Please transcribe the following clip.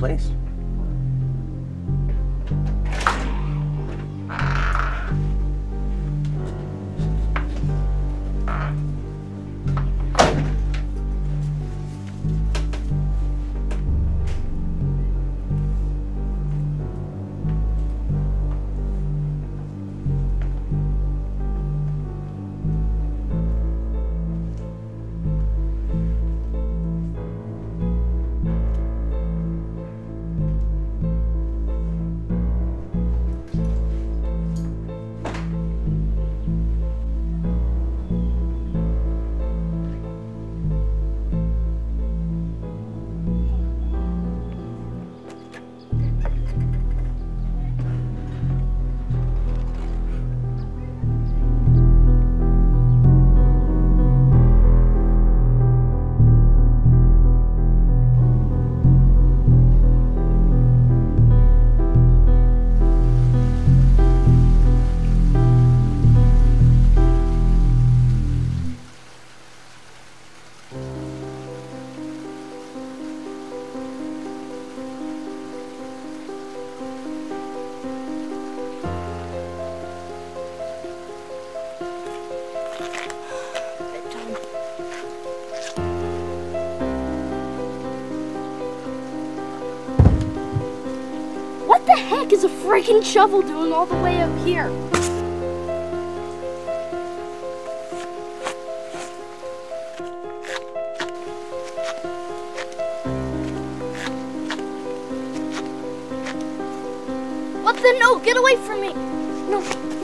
place. Heck is a freaking shovel doing all the way up here? What the? No, get away from me! No.